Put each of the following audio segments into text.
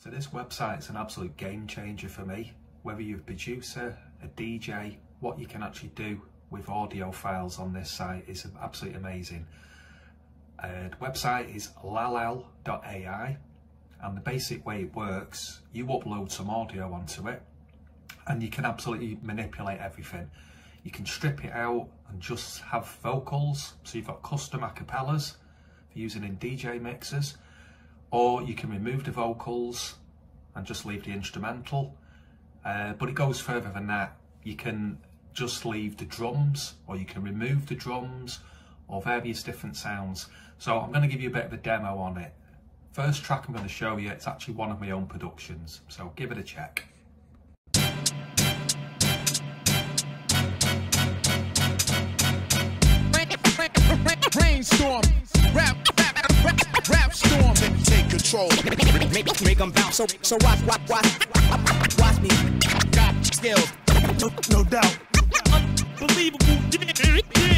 So this website is an absolute game changer for me. Whether you're a producer, a DJ, what you can actually do with audio files on this site is absolutely amazing. Uh, the website is lalal.ai and the basic way it works, you upload some audio onto it and you can absolutely manipulate everything. You can strip it out and just have vocals, so you've got custom acapellas for using in DJ mixers or you can remove the vocals and just leave the instrumental. Uh, but it goes further than that. You can just leave the drums or you can remove the drums or various different sounds. So I'm going to give you a bit of a demo on it. First track I'm going to show you, it's actually one of my own productions. So give it a check. Brainstorm, rap, rap, rap, rap storm, take control. Make, make them bounce. So, so watch, watch, watch, watch me. Got skills, no, no doubt. Unbelievable.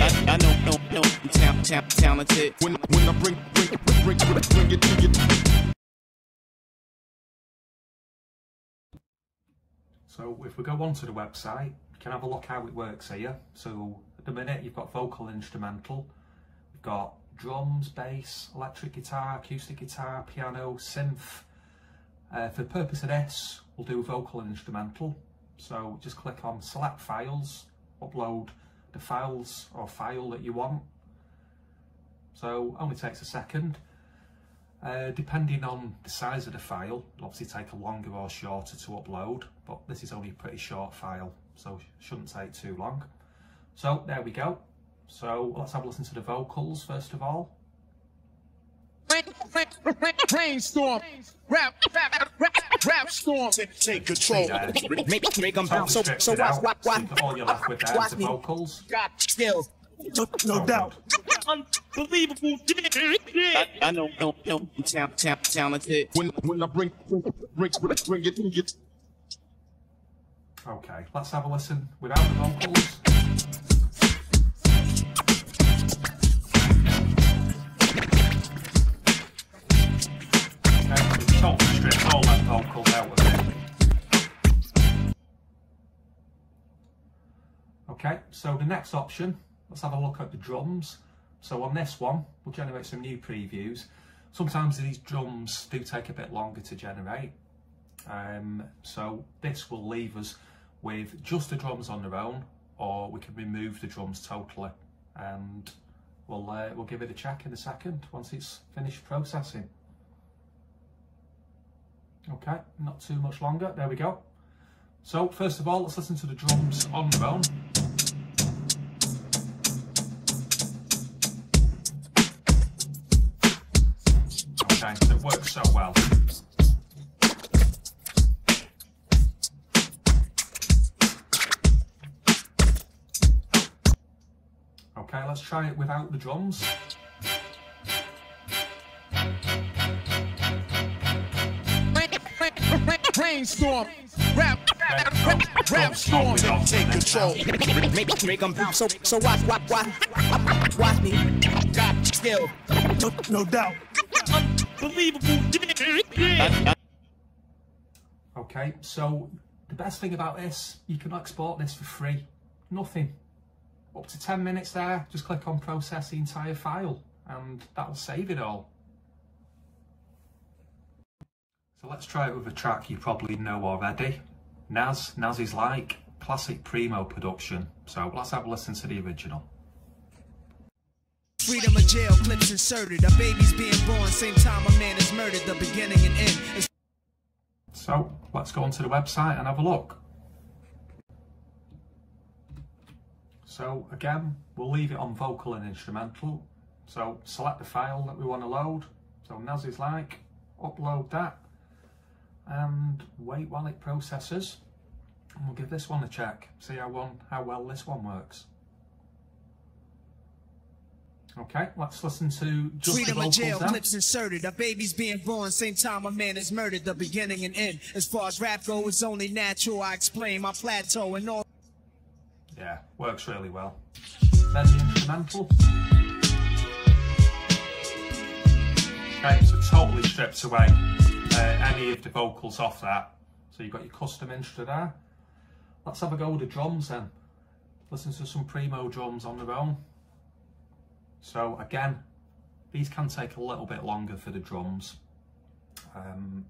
I, I know, no, no, I'm ta ta talented. When, when I bring, bring, bring, bring, bring it to you. So if we go onto the website, you can have a look how it works here. So at the minute you've got vocal instrumental, you've got drums, bass, electric guitar, acoustic guitar, piano, synth. Uh, for the purpose of this, we'll do vocal and instrumental. So just click on select files, upload the files or file that you want. So only takes a second. Uh, depending on the size of the file, it'll obviously take a longer or shorter to upload, but this is only a pretty short file, so shouldn't take too long. So there we go. So let's have a listen to the vocals first of all. Brainstorm, rap, rap, rap, rap storm, take control. Make, make them bounce. totally So, stripped so it watch, out, watch, so watch, all you're left with there is watch the me. vocals. Got skills, no, no doubt. Unbelievable. I, I know, no, no, I'm ta ta talented. When, when I bring, bring, bring, bring it to you. Okay, let's have a listen without the vocals. Okay, so the next option, let's have a look at the drums. So on this one, we'll generate some new previews. Sometimes these drums do take a bit longer to generate. Um, so this will leave us with just the drums on their own, or we can remove the drums totally. And we'll uh, we'll give it a check in a second once it's finished processing. Okay, not too much longer. There we go. So first of all, let's listen to the drums on their own. Okay, so it works so well. Okay, let's try it without the drums. Brainstorm, rap, rap, rap storm, take in this now. control. Make, make them bounce. So, so watch, watch, watch, watch me. Got skills, no, no doubt. Unbelievable. Okay, so the best thing about this, you can export this for free. Nothing. Up to 10 minutes there, just click on process the entire file and that'll save it all. So let's try it with a track you probably know already. Nas, Nas is like, classic Primo production. So let's have a listen to the original. Freedom of jail, clips inserted. A baby's being born, same time a man is murdered. The beginning and end. It's So let's go onto the website and have a look. So again, we'll leave it on vocal and instrumental. So select the file that we want to load. So Nas is like, upload that and wait while it processes. And we'll give this one a check, see how one how well this one works. Okay, let's listen to just Freedom the of jail, vocals clips inserted. A baby's being born, same time a man is murdered. The beginning and end. As far as rap go, it's only natural. I explain my plateau and all. Yeah, works really well. Then the instrumental. Okay, so totally strips away uh, any of the vocals off that. So you've got your custom instrument there. Let's have a go with the drums then. Listen to some primo drums on their own. So again, these can take a little bit longer for the drums. Um,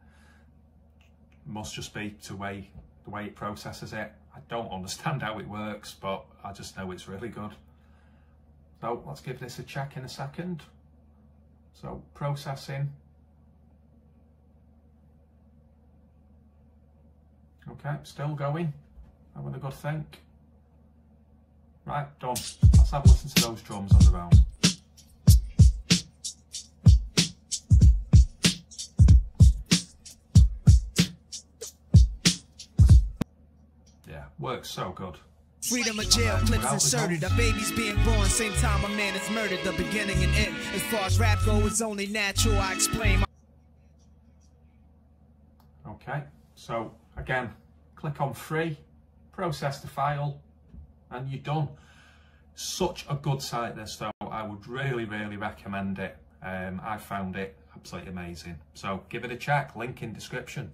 must just be to way the way it processes it. I don't understand how it works, but I just know it's really good. So let's give this a check in a second. So processing. Okay, still going. Having a good think. Right, done. Let's have a listen to those drums on their own. Works so good. Freedom of jail clips inserted. A baby's being born, same time a man is murdered. The beginning and end. As far as rap go, it's only natural. I explain. My Okay, so again, click on free, process the file, and you're done. Such a good site this though, I would really, really recommend it. Um, I found it absolutely amazing. So give it a check, link in description.